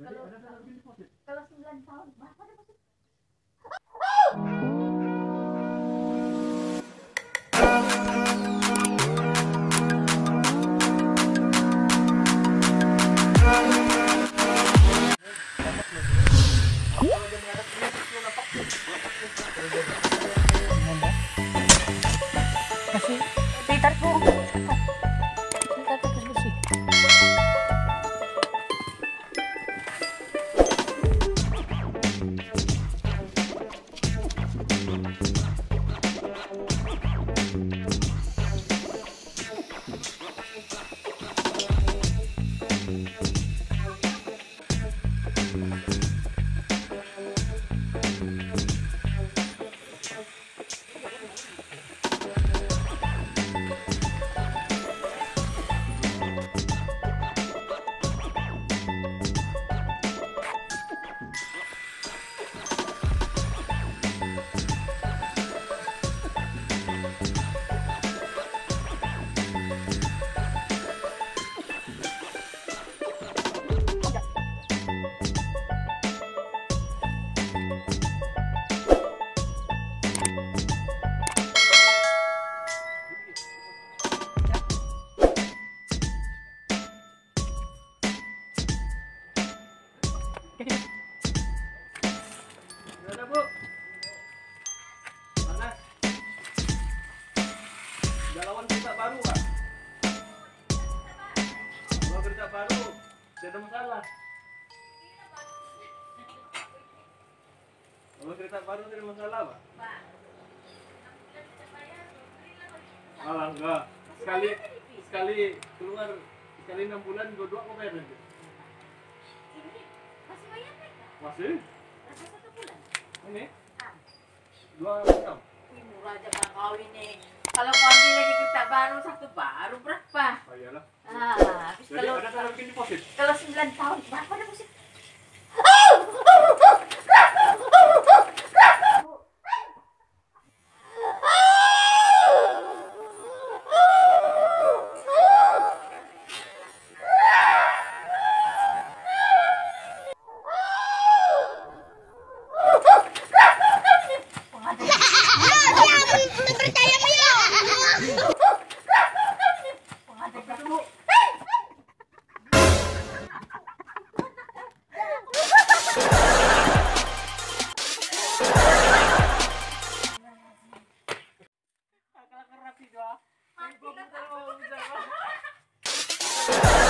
Kalau kalau kalau sembilan tahun mah Ada bu. Panas. Galawan kereta baru pak. Kalau kereta baru, tidak ada masalah. Kalau kereta baru tidak masalah pak. Malah enggak. Sekali sekali keluar sekali enam bulan dua dua kok bayar nanti. Masih? Satu bulan? Ini Ah, dua wih, murah aja bang kau ini. Kalau kau ambil lagi kereta baru satu baru berapa? Oh iyalah. Ah, habis Jadi kalau ada kalau bikin deposit. kalau 9 tahun berapa deposit? 있습니다.